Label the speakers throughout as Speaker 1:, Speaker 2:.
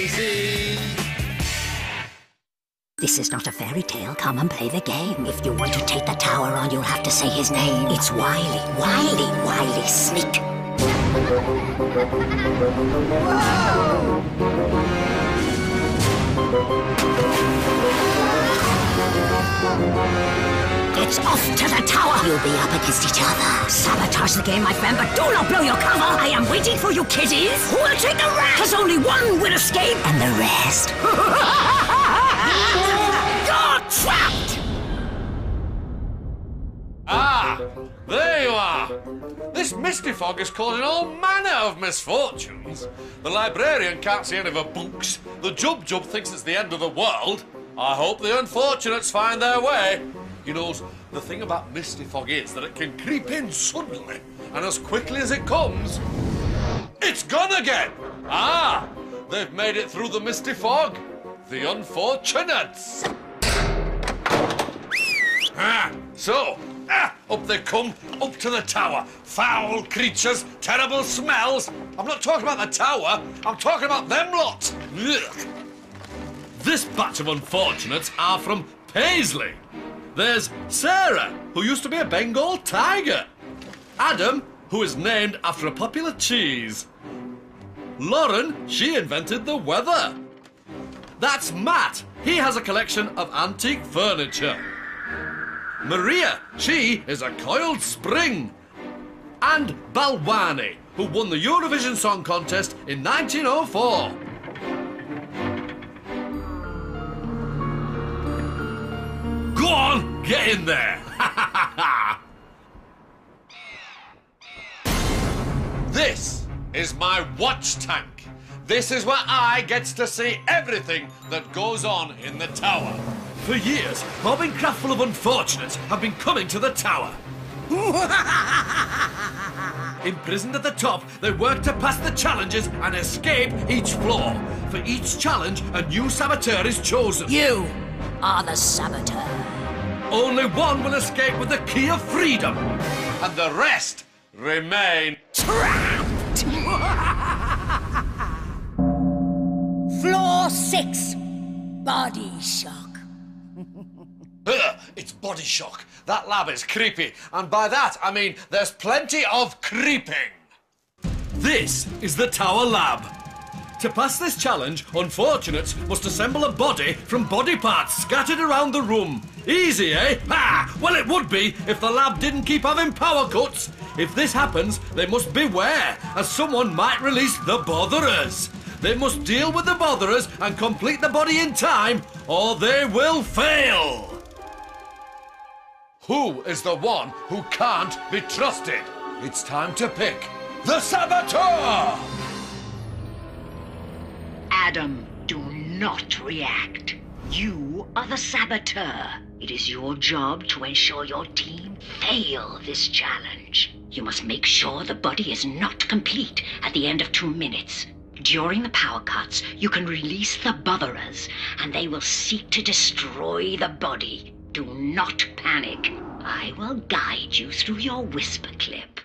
Speaker 1: easy.
Speaker 2: This is not a fairy tale. Come and play the game. If you want to take the tower on, you'll have to say his name. It's Wily, Wily, Wily Sneak. It's off to the tower. You'll be up against each other. Sabotage the game, my friend, but do not blow your cover. I am waiting for you, kiddies. Who will take the rest? Because only one will escape, and the rest. You're trapped!
Speaker 3: Ah, there you are. This misty fog is causing all manner of misfortunes. The librarian can't see any of her books. The Jub Jub thinks it's the end of the world. I hope the unfortunates find their way. You know, the thing about misty fog is that it can creep in suddenly, and as quickly as it comes, it's gone again. Ah, they've made it through the misty fog. The unfortunates. Ah, so, ah, up they come, up to the tower. Foul creatures, terrible smells. I'm not talking about the tower, I'm talking about them lot. Ugh. This batch of unfortunates are from Paisley. There's Sarah, who used to be a Bengal tiger. Adam, who is named after a popular cheese. Lauren, she invented the weather. That's Matt. He has a collection of antique furniture. Maria, she is a coiled spring. And Balwani, who won the Eurovision Song Contest in 1904. On, get in there. this is my watch tank. This is where I gets to see everything that goes on in the tower. For years, mobbing craftful of unfortunates have been coming to the tower. Imprisoned at the top, they work to pass the challenges and escape each floor. For each challenge, a new saboteur is chosen.
Speaker 2: You are the saboteur.
Speaker 3: Only one will escape with the key of freedom, and the rest remain
Speaker 2: Trapped! Floor six. Body shock.
Speaker 3: Ugh, it's body shock. That lab is creepy, and by that I mean there's plenty of creeping. This is the Tower Lab. To pass this challenge, unfortunates must assemble a body from body parts scattered around the room. Easy, eh? Ha! Well, it would be if the lab didn't keep having power cuts. If this happens, they must beware, as someone might release the botherers. They must deal with the botherers and complete the body in time, or they will fail. Who is the one who can't be trusted? It's time to pick the saboteur!
Speaker 4: Adam, do not react. You are the saboteur. It is your job to ensure your team fail this challenge. You must make sure the body is not complete at the end of two minutes. During the power cuts, you can release the botherers, and they will seek to destroy the body. Do not panic. I will guide you through your whisper clip.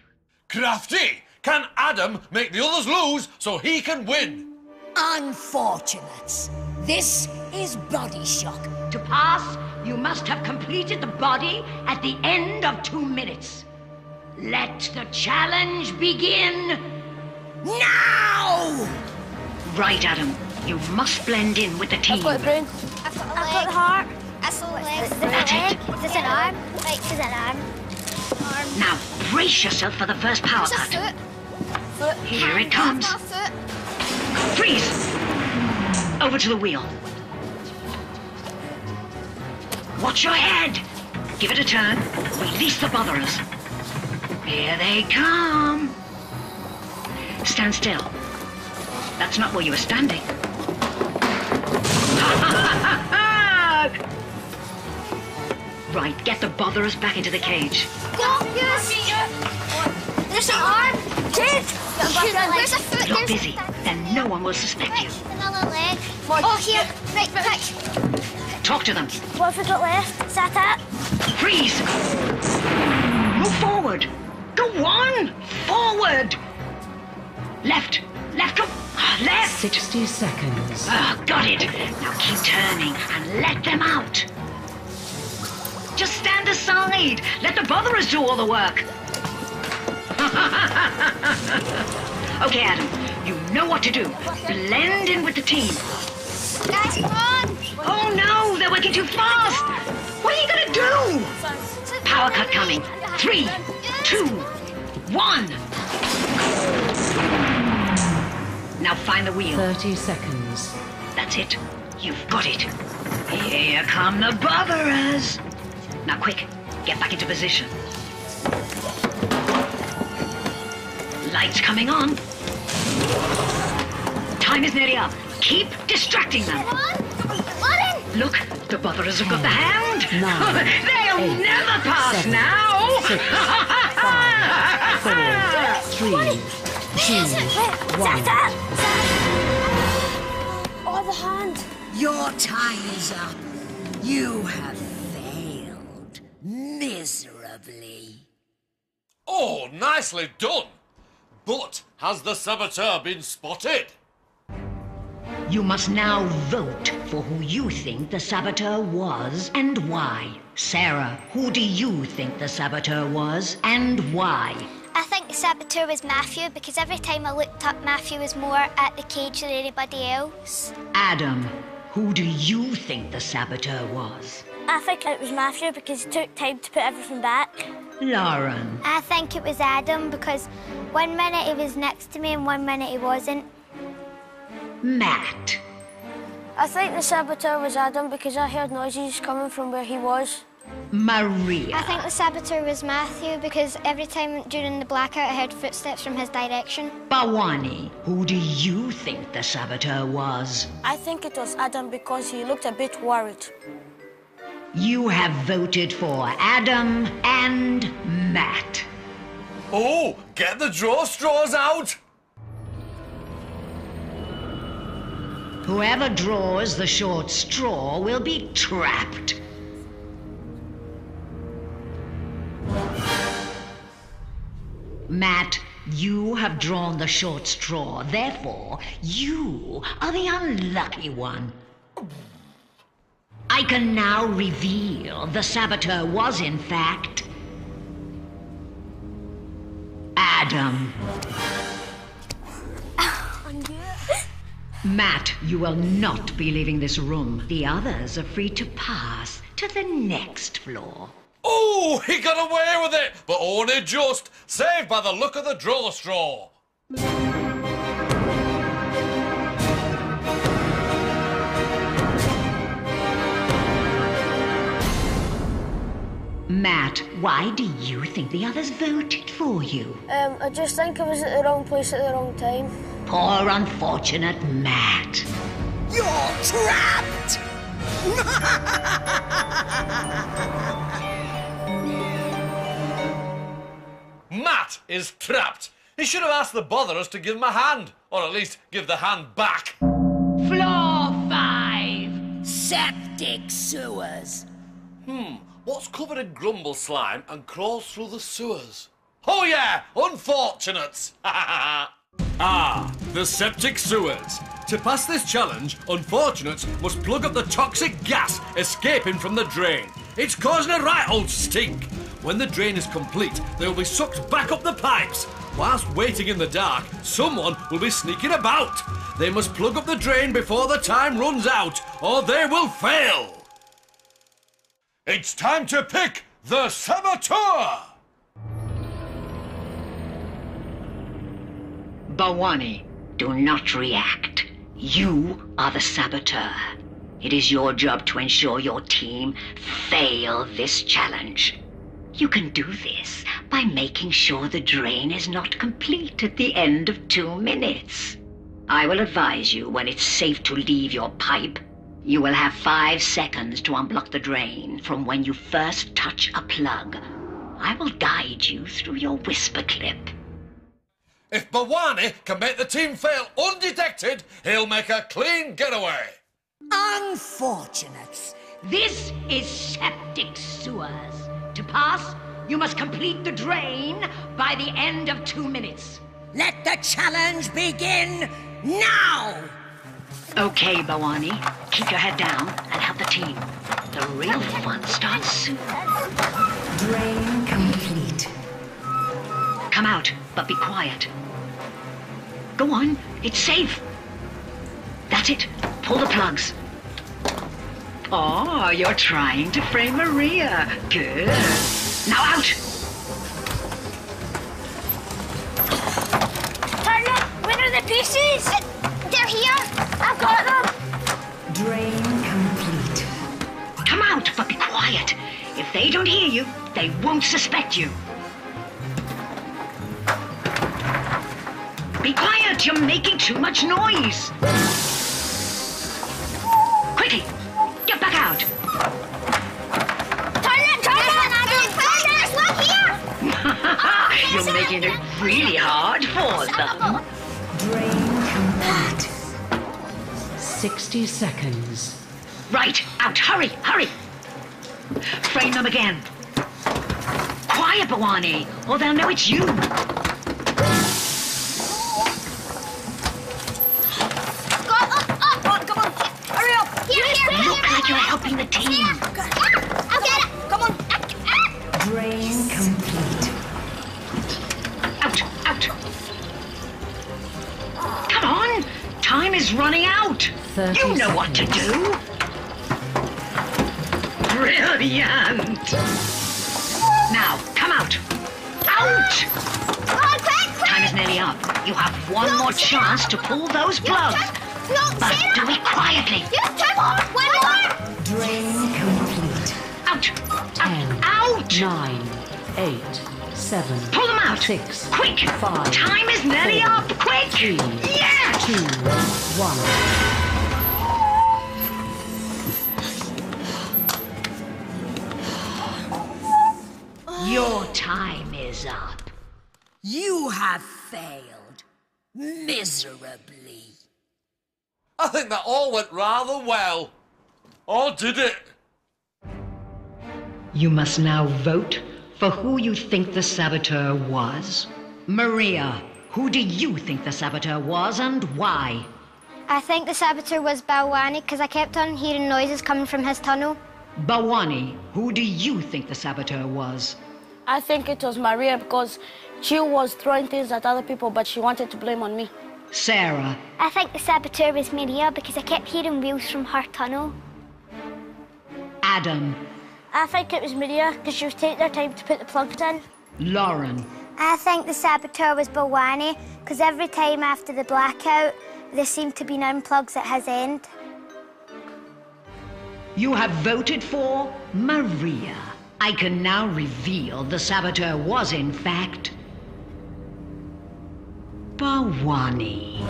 Speaker 3: Crafty! Can Adam make the others lose so he can win?
Speaker 2: Unfortunates. This is body shock.
Speaker 4: To pass, you must have completed the body at the end of two minutes. Let the challenge begin
Speaker 2: Now!
Speaker 4: Right, Adam. You must blend in with the team.
Speaker 5: I've got the brain. I've got a leg. I've got the heart. That's the leg.
Speaker 4: It.
Speaker 5: Is this an arm? Right, is it an arm? Arm.
Speaker 4: Now, brace yourself for the first power cut.
Speaker 5: foot. Foot.
Speaker 4: Here it
Speaker 5: Hand.
Speaker 4: comes.
Speaker 5: That's my foot.
Speaker 4: Freeze! Over to the wheel. Watch your head. Give it a turn. Release the botherers. Here they come. Stand still. That's not where you were standing. right, get the botherers back into the cage.
Speaker 5: Go, yes. There's an arm. Kid. Where's the foot?
Speaker 4: Look
Speaker 5: There's
Speaker 4: busy, then no one will suspect you.
Speaker 5: another leg. Oh, here. Right, right.
Speaker 4: Talk to them.
Speaker 5: What have we got left? Is that it?
Speaker 4: Freeze! Move forward! Go on! Forward! Left! Left! Come! Left!
Speaker 1: 60 seconds.
Speaker 4: Ah, got it. Now keep turning and let them out. Just stand aside. Let the botherers do all the work. okay, Adam. You know what to do. Blend in with the team.
Speaker 5: Guys, come on!
Speaker 4: Oh no, they're working too fast. What are you gonna do? Power cut coming. Three, two, one. Now find the wheel.
Speaker 1: 30 seconds.
Speaker 4: That's it. You've got it. Here come the botherers. Now quick, get back into position. Lights coming on. Time is nearly up. Keep distracting them.
Speaker 5: Come!
Speaker 4: Look, the botherers have got the hand. Hmm.
Speaker 1: Nine,
Speaker 4: They'll
Speaker 1: eight,
Speaker 4: never pass
Speaker 1: seven,
Speaker 4: now.
Speaker 1: six, Four, three, two, one.
Speaker 5: Oh, the hand!
Speaker 2: Your time is up. You have failed miserably.
Speaker 3: Oh, nicely done. But has the saboteur been spotted?
Speaker 4: You must now vote for who you think the saboteur was and why. Sarah, who do you think the saboteur was and why?
Speaker 5: I think the saboteur was Matthew because every time I looked up, Matthew was more at the cage than anybody else.
Speaker 4: Adam, who do you think the saboteur was?
Speaker 6: I think it was Matthew because he took time to put everything back.
Speaker 4: Lauren,
Speaker 5: I think it was Adam because one minute he was next to me and one minute he wasn't.
Speaker 4: Matt,
Speaker 6: I think the saboteur was Adam because I heard noises coming from where he was.
Speaker 4: Maria,
Speaker 5: I think the saboteur was Matthew because every time during the blackout I heard footsteps from his direction.
Speaker 4: Bawani, who do you think the saboteur was?
Speaker 6: I think it was Adam because he looked a bit worried.
Speaker 4: You have voted for Adam and Matt.
Speaker 3: Oh, get the draw straws out.
Speaker 4: Whoever draws the short straw will be trapped. Matt, you have drawn the short straw. Therefore, you are the unlucky one. I can now reveal the saboteur was, in fact, Adam. Matt, you will not be leaving this room. The others are free to pass to the next floor.
Speaker 3: Oh, he got away with it, but only just. Saved by the look of the draw straw.
Speaker 4: Matt, why do you think the others voted for you?
Speaker 6: Um, I just think I was at the wrong place at the wrong time.
Speaker 4: Poor unfortunate Matt.
Speaker 2: You're trapped!
Speaker 3: Matt is trapped. He should have asked the botherers to give him a hand, or at least give the hand back.
Speaker 2: Floor five! Septic sewers.
Speaker 3: What's covered in grumble slime and crawls through the sewers? Oh yeah, unfortunates! ah, the septic sewers. To pass this challenge, unfortunates must plug up the toxic gas escaping from the drain. It's causing a right old stink. When the drain is complete, they will be sucked back up the pipes. Whilst waiting in the dark, someone will be sneaking about. They must plug up the drain before the time runs out, or they will fail. It's time to pick the saboteur!
Speaker 4: Bawani, do not react. You are the saboteur. It is your job to ensure your team fail this challenge. You can do this by making sure the drain is not complete at the end of two minutes. I will advise you when it's safe to leave your pipe. You will have five seconds to unblock the drain from when you first touch a plug. I will guide you through your whisper clip.
Speaker 3: If Bawani can make the team fail undetected, he'll make a clean getaway.
Speaker 2: Unfortunates.
Speaker 4: This is septic sewers. To pass, you must complete the drain by the end of two minutes.
Speaker 2: Let the challenge begin now!
Speaker 4: Okay, Bawani. Keep your head down and help the team. The real fun starts soon.
Speaker 1: Drain complete.
Speaker 4: Come out, but be quiet. Go on, it's safe. That's it. Pull the plugs. Oh, you're trying to frame Maria. Good. Now out!
Speaker 6: Turn up! Where are the pieces? They're here! I've got them!
Speaker 1: Drain complete.
Speaker 4: Come out, but be quiet. If they don't hear you, they won't suspect you. Be quiet, you're making too much noise. Quickly, get back out.
Speaker 6: Turn it! Turn it! Turn it! There's one here!
Speaker 4: You're making it really hard for them.
Speaker 1: Drain complete. 60 seconds.
Speaker 4: Right, out, hurry, hurry. Frame them again. Quiet, Bawani, or they'll know it's you.
Speaker 1: 30
Speaker 4: You know what to do. Brilliant. Now, come out. Out!
Speaker 6: Come on, quick! quick!
Speaker 4: Time is nearly up. You have one more chance to pull those plugs. But
Speaker 6: Sarah!
Speaker 4: do it quietly.
Speaker 6: You took one more!
Speaker 1: Drain complete.
Speaker 4: Out!
Speaker 1: Ten.
Speaker 4: Out!
Speaker 1: Nine. Eight. Seven.
Speaker 4: Pull them out!
Speaker 1: Six.
Speaker 4: Quick!
Speaker 1: Five.
Speaker 4: Time is nearly
Speaker 1: four,
Speaker 4: up! Quick!
Speaker 1: Three.
Speaker 4: Yes!
Speaker 1: Two. One.
Speaker 2: Your time is up. You have failed miserably.
Speaker 3: I think that all went rather well. Or did it?
Speaker 4: You must now vote for who you think the saboteur was. Maria, who do you think the saboteur was and why?
Speaker 5: I think the saboteur was Balwani because I kept on hearing noises coming from his tunnel.
Speaker 4: Bawani, who do you think the saboteur was?
Speaker 6: I think it was Maria because she was throwing things at other people, but she wanted to blame on me.
Speaker 4: Sarah,
Speaker 5: I think the saboteur was Maria because I kept hearing wheels from her tunnel.
Speaker 4: Adam,
Speaker 6: I think it was Maria because she was taking her time to put the plugs in.
Speaker 4: Lauren,
Speaker 5: I think the saboteur was Balwani because every time after the blackout, there seemed to be nine plugs at his end.
Speaker 4: you have voted for Maria. I can now reveal the saboteur was, in fact, Bawani.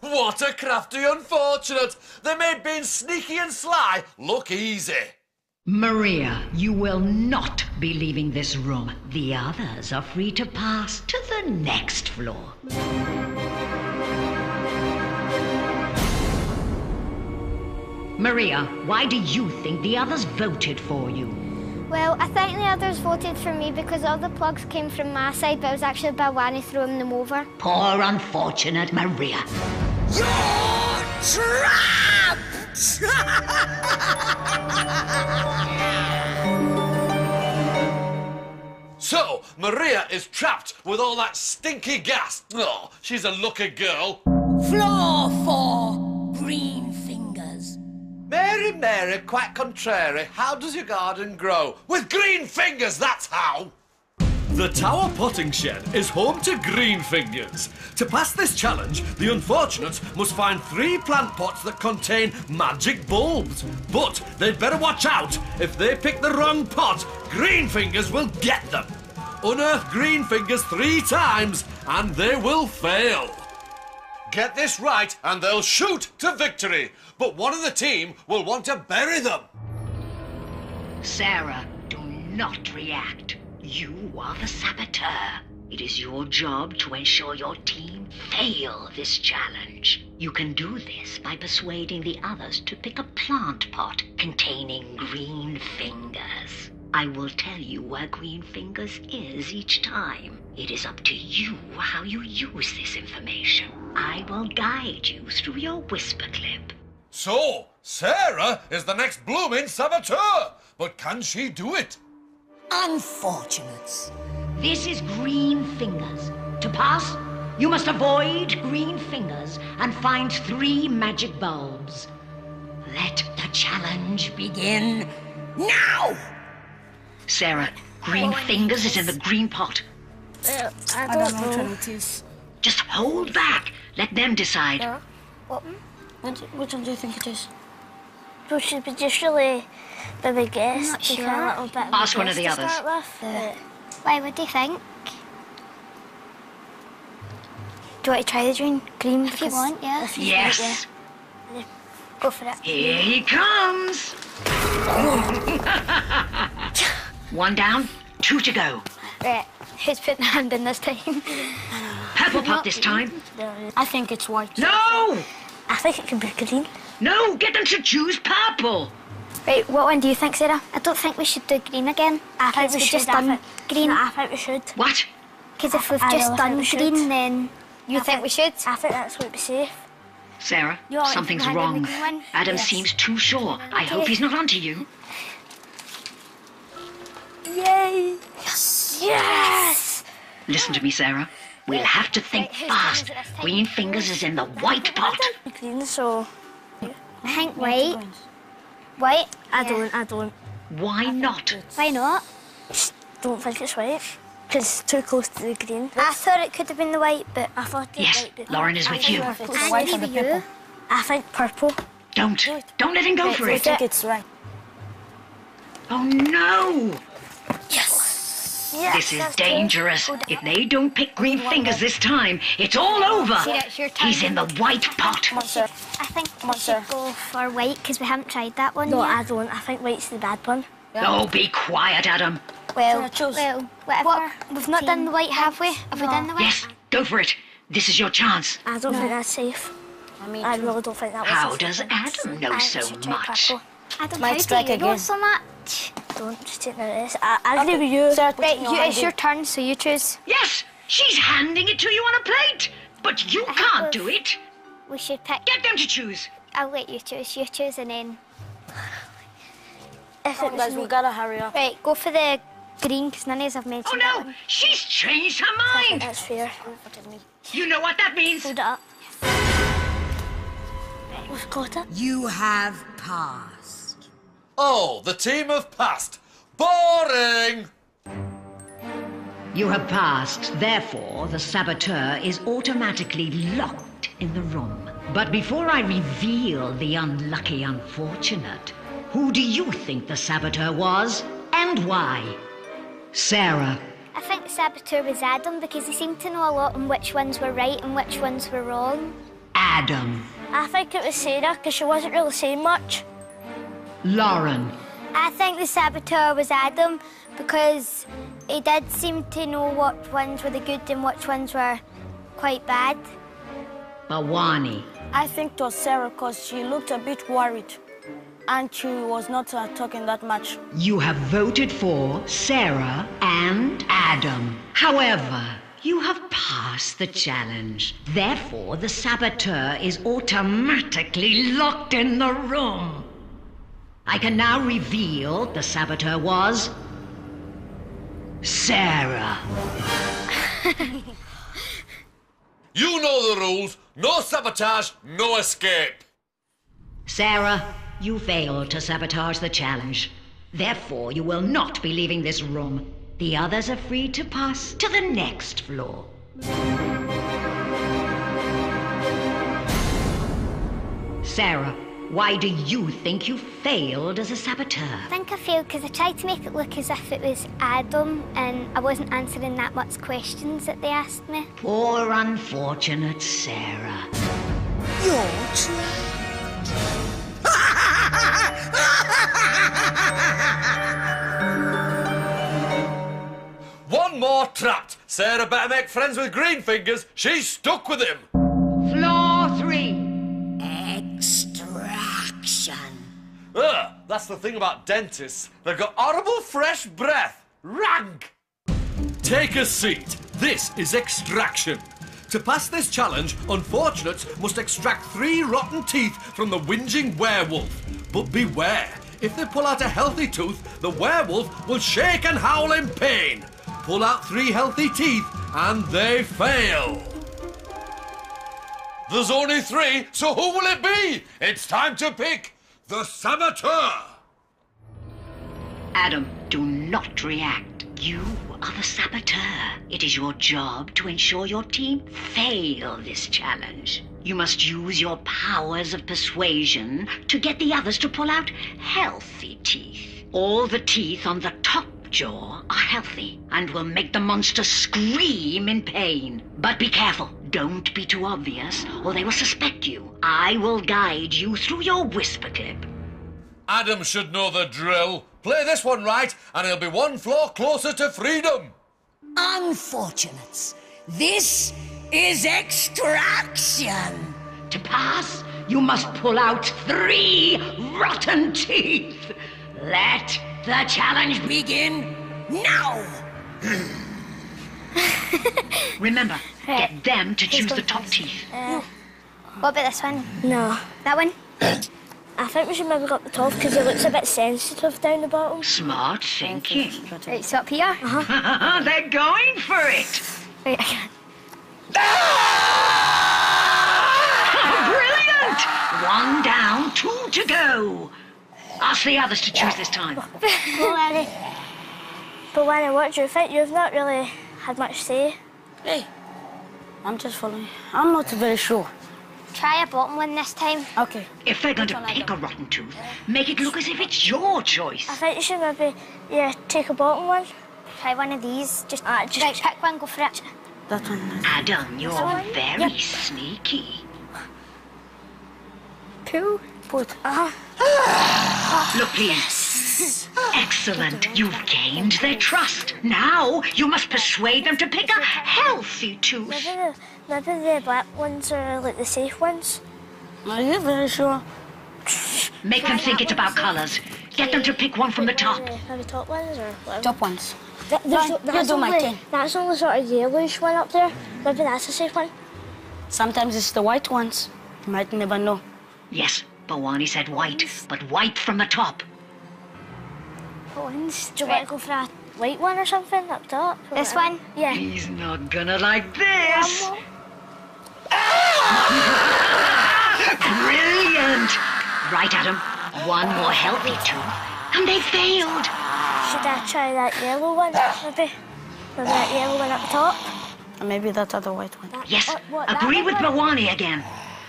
Speaker 3: What a crafty unfortunate! They made being sneaky and sly look easy.
Speaker 4: Maria, you will not be leaving this room. The others are free to pass to the next floor. Maria, why do you think the others voted for you?
Speaker 5: Well, I think the others voted for me because all the plugs came from my side, but it was actually Balwani throwing them over.
Speaker 4: Poor unfortunate Maria.
Speaker 2: You're trapped!
Speaker 3: So, Maria is trapped with all that stinky gas. Oh, she's a lucky girl.
Speaker 2: Floor four, green fingers.
Speaker 3: Mary, Mary, quite contrary, how does your garden grow? With green fingers, that's how! The Tower Potting Shed is home to green fingers. To pass this challenge, the unfortunates must find three plant pots that contain magic bulbs. But they'd better watch out. If they pick the wrong pot, green fingers will get them. Unearth green fingers three times, and they will fail. Get this right, and they'll shoot to victory. But one of the team will want to bury them.
Speaker 4: Sarah, do not react. You are the saboteur.
Speaker 2: It is your job to ensure your team fail this challenge. You can do this by persuading the others to pick a plant pot containing green fingers.
Speaker 4: I will tell you where Green Fingers is each time. It is up to you how you use this information. I will guide you through your whisper clip.
Speaker 3: So, Sarah is the next blooming saboteur. But can she do it?
Speaker 2: Unfortunates.
Speaker 4: This is Green Fingers. To pass, you must avoid Green Fingers and find three magic bulbs. Let the challenge begin now! Sarah, Green Fingers is in the green pot.
Speaker 6: Uh, I,
Speaker 2: I
Speaker 6: don't,
Speaker 2: don't know
Speaker 6: know.
Speaker 2: which one it is.
Speaker 4: Just hold back. Let them decide.
Speaker 6: What, which, which one do you think it is?
Speaker 5: We should be just really maybe guess.
Speaker 6: not
Speaker 5: to
Speaker 6: sure.
Speaker 5: get a little bit of
Speaker 4: Ask one of the others.
Speaker 5: start with, uh, uh, Why, what do you think? Do you want to try the green? Green if you want, yeah.
Speaker 4: Yes.
Speaker 5: Go for it.
Speaker 4: Here he comes. One down, two to go.
Speaker 5: Right, who's putting a hand in this time?
Speaker 4: Purple pot this time.
Speaker 6: I think it's white.
Speaker 4: No!
Speaker 5: I think it could be green.
Speaker 4: No, get them to choose purple.
Speaker 5: Right, what one do you think, Sarah? I don't think we should do green again. I think we should just done green.
Speaker 6: I think we should.
Speaker 4: What?
Speaker 5: Because if we've
Speaker 6: I
Speaker 5: just done
Speaker 6: think we should.
Speaker 5: green, then you think, we should?
Speaker 6: I think that's what we be safe.
Speaker 4: Sarah,
Speaker 5: You all like
Speaker 4: something's
Speaker 5: to hand in
Speaker 4: wrong.
Speaker 5: the green one?
Speaker 4: Adam
Speaker 6: Yes.
Speaker 4: seems too sure. I hope he's not onto you.
Speaker 5: Yay! Yes! Yes!
Speaker 4: Listen to me, Sarah. We'll have to think
Speaker 5: Right,
Speaker 4: fast.
Speaker 5: turn is it this time?
Speaker 4: Green Fingers is in the white pot.
Speaker 6: Green, so
Speaker 5: I think white. White?
Speaker 6: I
Speaker 5: Yeah.
Speaker 6: don't. I don't.
Speaker 4: Why not?
Speaker 5: Why not?
Speaker 6: Don't think it's white because it's too close to the green.
Speaker 5: I thought it could have been the white, but
Speaker 6: I thought it
Speaker 4: Yes,
Speaker 6: might be.
Speaker 4: Lauren is
Speaker 6: I
Speaker 4: with
Speaker 6: think
Speaker 4: you.
Speaker 6: it's the white the purple.
Speaker 5: you.
Speaker 6: I think purple.
Speaker 4: Don't. Don't let him go for
Speaker 6: I
Speaker 4: it.
Speaker 6: think it's right.
Speaker 4: Oh no!
Speaker 5: Yes,
Speaker 4: This is
Speaker 5: that's good.
Speaker 4: dangerous. If they don't pick Green Fingers this time, it's all over.
Speaker 5: See, it's your turn.
Speaker 4: He's in the white pot.
Speaker 6: Come on, sir.
Speaker 5: I think
Speaker 6: Come on,
Speaker 5: we
Speaker 6: sir.
Speaker 5: should go for white because we haven't tried that one
Speaker 6: No,
Speaker 5: yet.
Speaker 6: I don't. I think white's the bad one.
Speaker 4: Oh, be quiet, Adam.
Speaker 5: Well, well, whatever. we've not done the white, have we? Have we done the white?
Speaker 4: Yes, go for it. This is your chance.
Speaker 6: I don't think that's safe.
Speaker 2: I mean,
Speaker 6: I really don't think that was
Speaker 4: How does Adam know
Speaker 5: I
Speaker 4: so much?
Speaker 5: purple. Adam,
Speaker 2: Might strike
Speaker 5: do you know
Speaker 2: again.
Speaker 5: so much?
Speaker 6: Don't just take notice. I, I agree with you.
Speaker 5: Right, you, it's your turn, so you choose.
Speaker 4: Yes, she's handing it to you on a plate. But you
Speaker 5: I
Speaker 4: can't do it.
Speaker 5: We should pick.
Speaker 4: Get them to choose.
Speaker 5: I'll let you choose. You choose and then.
Speaker 6: If
Speaker 2: Come
Speaker 6: it
Speaker 2: on,
Speaker 6: was
Speaker 2: guys, we gotta hurry up.
Speaker 5: Right, go for the green because none of us have
Speaker 4: Oh
Speaker 5: mentioned that
Speaker 4: no,
Speaker 5: one.
Speaker 4: she's changed her mind.
Speaker 6: that's fair.
Speaker 4: You know what that means.
Speaker 6: Hold it up. We've got it.
Speaker 2: You have passed.
Speaker 3: Oh, the team have passed. Boring!
Speaker 7: You have passed, therefore, the saboteur is automatically locked in the room. But before I reveal the unlucky unfortunate, who do you think the saboteur was and why? Sarah,
Speaker 5: I think the saboteur was Adam because he seemed to know a lot on which ones were right and which ones were wrong.
Speaker 7: Adam,
Speaker 6: I think it was Sarah because she wasn't really saying much.
Speaker 7: Lauren,
Speaker 5: I think the saboteur was Adam because he did seem to know what ones were the good and which ones were quite bad.
Speaker 7: Bawani,
Speaker 6: I think it was Sarah because she looked a bit worried and she was not uh, talking that much.
Speaker 7: you have voted for Sarah and Adam. However, you have passed the challenge. Therefore, the saboteur is automatically locked in the room. I can now reveal the saboteur was. Sarah.
Speaker 3: You know the rules. No sabotage, no escape.
Speaker 7: Sarah, you failed to sabotage the challenge. Therefore, you will not be leaving this room. The others are free to pass to the next floor. Sarah, why do you think you failed as a saboteur?
Speaker 5: I think I failed because I tried to make it look as if it was Adam and I wasn't answering that much questions that they asked me.
Speaker 7: Poor unfortunate Sarah. You're trapped.
Speaker 3: One more trapped. Sarah better make friends with Green Fingers. She's stuck with him. Ugh, That's the thing about dentists. They've got horrible fresh breath. Rank! Take a seat. This is extraction. To pass this challenge, unfortunates must extract three rotten teeth from the whinging werewolf. But beware, if they pull out a healthy tooth, the werewolf will shake and howl in pain. Pull out three healthy teeth, and they fail. There's only three, so who will it be? It's time to pick the saboteur.
Speaker 4: Adam, do not react. You are the saboteur. It is your job to ensure your team fail this challenge. You must use your powers of persuasion to get the others to pull out healthy teeth. All the teeth on the top jaw are healthy and will make the monster scream in pain. But be careful. Don't be too obvious, or they will suspect you. I will guide you through your whisper clip.
Speaker 3: Adam should know the drill. Play this one right, and he'll be one floor closer to freedom.
Speaker 2: Unfortunates. This is extraction.
Speaker 7: To pass, you must pull out three rotten teeth.
Speaker 2: Let the challenge begin now.
Speaker 4: Remember,
Speaker 5: Right.
Speaker 4: get them to choose the top
Speaker 5: first.
Speaker 4: teeth.
Speaker 5: Uh, what about this one?
Speaker 6: No.
Speaker 5: That one?
Speaker 6: I think we should maybe go up the top because it looks a bit sensitive down the bottom.
Speaker 4: Smart thinking.
Speaker 5: Right, so up here. Uh-huh.
Speaker 4: They're going for it.
Speaker 5: Right, I can. Ah!
Speaker 4: Brilliant! One down, two to go. Ask the others to choose this time.
Speaker 6: But But when I watch you think? You've not really had much say. Hey, I'm just following. I'm not very sure.
Speaker 5: Try a bottom one this time.
Speaker 6: Okay.
Speaker 4: If they're going to pick a rotten tooth, make it look as if it's your choice.
Speaker 6: I think you should maybe yeah take a bottom one.
Speaker 5: Try one of these. Just,
Speaker 6: Ah, just-
Speaker 5: right, pick one, go for it.
Speaker 6: That one.
Speaker 4: Adam, you're
Speaker 6: one?
Speaker 4: very
Speaker 6: Yep.
Speaker 4: sneaky.
Speaker 6: Poo. Put. Uh-huh.
Speaker 4: Look, please. Excellent. You've gained their trust. Now you must persuade them to pick a healthy tooth.
Speaker 6: Maybe the maybe the black ones are like the safe ones. Are you very sure?
Speaker 4: Make them think it's about colors. Get them to pick one from the top.
Speaker 6: Maybe, maybe top ones or whatever.
Speaker 8: Top ones.
Speaker 6: That, there's,
Speaker 8: Fine,
Speaker 6: that's,
Speaker 8: you do my
Speaker 6: only,
Speaker 8: ten.
Speaker 6: that's only sort of yellowish one up there. Maybe that's a safe one.
Speaker 8: Sometimes it's the white ones. You might never know.
Speaker 4: Yes, Bawani said white, but white from the top.
Speaker 6: What ones? Do you want to go for a white one or something up top?
Speaker 5: This one?
Speaker 6: Yeah.
Speaker 4: He's not gonna like this.
Speaker 6: Ah!
Speaker 4: Brilliant! Right, Adam. One more healthy tooth. And they failed.
Speaker 6: Should I try that yellow one? Maybe. Maybe that yellow one up top.
Speaker 8: And maybe that other white one.
Speaker 6: That-
Speaker 4: Yes,
Speaker 6: what- what,
Speaker 4: agree with Bawani again.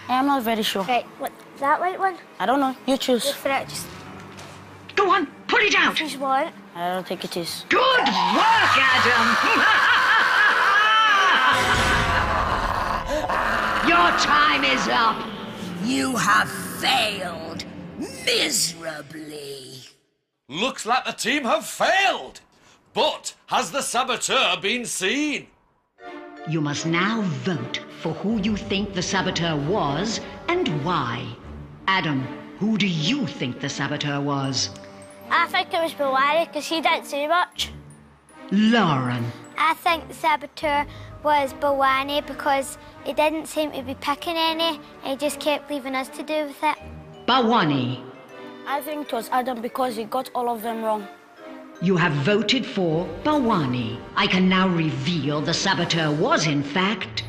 Speaker 8: I'm not very sure.
Speaker 5: Right,
Speaker 6: What, that white one?
Speaker 8: I don't know. You
Speaker 5: go
Speaker 8: choose.
Speaker 5: for it. Just
Speaker 4: Go on, put it out.
Speaker 6: Choose one.
Speaker 8: I don't think it is.
Speaker 4: Good work, Adam. Your time is up.
Speaker 2: You have failed miserably.
Speaker 3: Looks like the team have failed. But has the saboteur been seen?
Speaker 7: You must now vote for who you think the saboteur was and why. Adam, who do you think the saboteur was?
Speaker 6: I think it was Bawari because he didn't say much.
Speaker 7: Lauren.
Speaker 5: I think the saboteur was Bawani because he didn't seem to be picking any and he just kept leaving us to do with it.
Speaker 7: Bawani.
Speaker 6: I think it was Adam because he got all of them wrong.
Speaker 7: You have voted for Bawani. I can now reveal the saboteur was, in fact,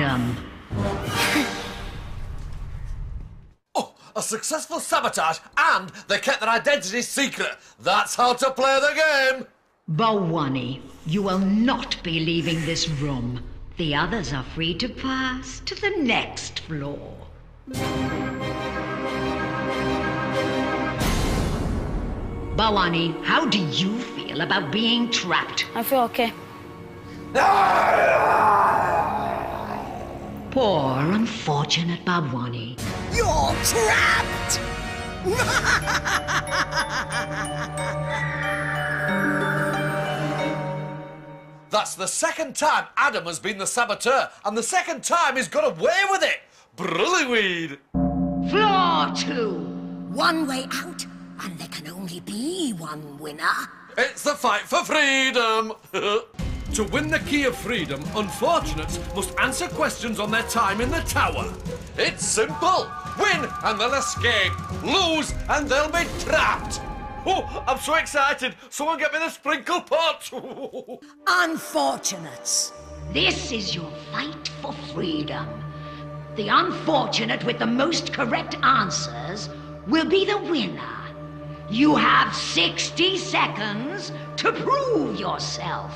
Speaker 7: Adam.
Speaker 3: Oh, a successful sabotage, and they kept their identity secret. That's how to play the game.
Speaker 7: Bawani, you will not be leaving this room. The others are free to pass to the next floor. Bawani, how do you feel about being trapped?
Speaker 8: I feel okay. Ah!
Speaker 7: Poor, unfortunate Babwani.
Speaker 2: You're trapped!
Speaker 3: That's the second time Adam has been the saboteur, and the second time he's got away with it. Brullyweed.
Speaker 4: Floor two.
Speaker 2: One way out, and there can only be one winner.
Speaker 3: It's the fight for freedom. to win the key of freedom, unfortunates must answer questions on their time in the tower. It's simple. Win and they'll escape. Lose and they'll be trapped. Oh, I'm so excited. Someone get me the sprinkle pot.
Speaker 2: Unfortunates.
Speaker 4: This is your fight for freedom. The unfortunate with the most correct answers will be the winner. You have 60 seconds to prove yourself.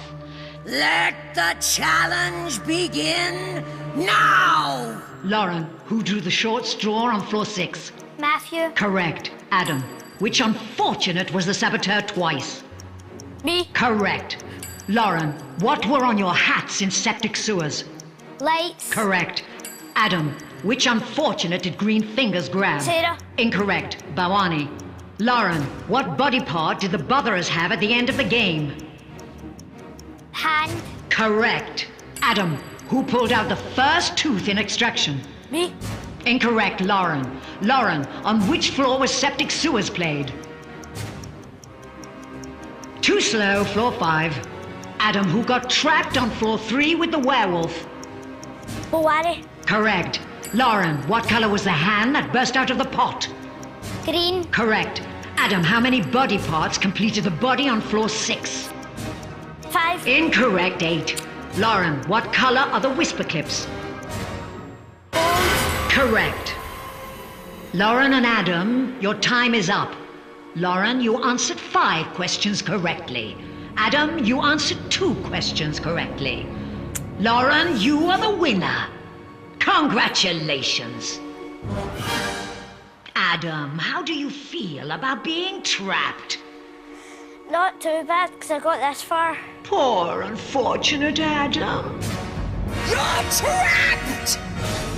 Speaker 2: Let the challenge begin now!
Speaker 4: Lauren, who drew the short straw on floor six?
Speaker 5: Matthew.
Speaker 4: Correct. Adam, which unfortunate was the saboteur twice?
Speaker 6: Me.
Speaker 4: Correct. Lauren, what were on your hats in septic sewers?
Speaker 5: Lights.
Speaker 4: Correct. Adam, which unfortunate did Green Fingers grab?
Speaker 5: Sarah.
Speaker 4: Incorrect. Bawani. Lauren, what body part did the Botherers have at the end of the game?
Speaker 5: Hand.
Speaker 4: Correct. Adam, who pulled out the first tooth in extraction?
Speaker 6: Me.
Speaker 4: Incorrect, Lauren. Lauren, on which floor was septic sewers played? Too slow, floor five. Adam, who got trapped on floor three with the werewolf?
Speaker 5: Bawari.
Speaker 4: Correct. Lauren, what color was the hand that burst out of the pot?
Speaker 5: Green.
Speaker 4: Correct. Adam, how many body parts completed the body on floor six?
Speaker 5: Five.
Speaker 4: Incorrect, eight. Lauren, what color are the whisper clips? Correct. Lauren and Adam, your time is up. Lauren, you answered five questions correctly. Adam, you answered two questions correctly. Lauren, you are the winner. Congratulations. Adam, how do you feel about being trapped?
Speaker 6: Not too bad, because I got this far.
Speaker 4: Poor unfortunate Adam.
Speaker 2: You're trapped!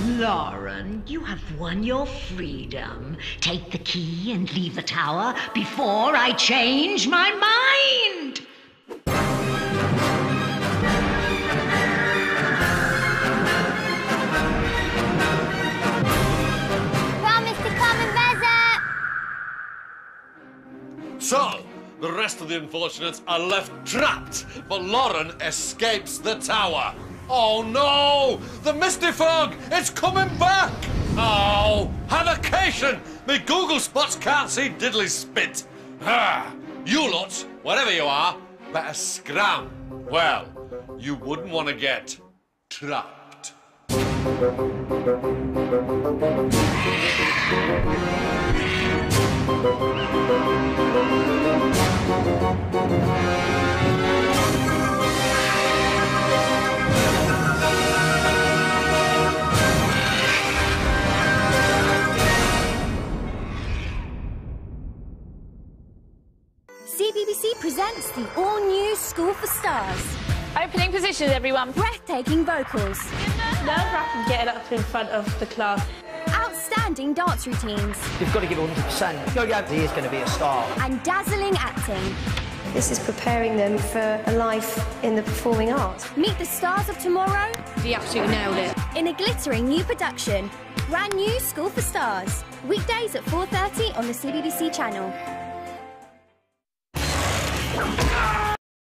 Speaker 4: Lauren, you have won your freedom. Take the key and leave the tower before I change my mind.
Speaker 5: Promise to come and visit.
Speaker 3: So, the rest of the unfortunates are left trapped, but Lauren escapes the tower. Oh no! The Misty Fog! It's coming back! Oh, havocation! Me Google spots can't see diddly spit. Ah, you lot, wherever you are, better scram. Well, you wouldn't want to get trapped.
Speaker 9: CBBC presents the all-new School for Stars.
Speaker 10: Opening positions, everyone.
Speaker 9: Breathtaking vocals,
Speaker 10: Nerve-wracking getting up in front of the class.
Speaker 9: Outstanding dance routines,
Speaker 11: You've got to give 100%. Go Gabby is going to be a star.
Speaker 9: and dazzling acting.
Speaker 12: This is preparing them for a life in the performing arts.
Speaker 9: Meet the stars of tomorrow
Speaker 10: He absolutely nailed it.
Speaker 9: in a glittering new production. Brand new School for Stars. Weekdays at 4.30 on the CBBC channel.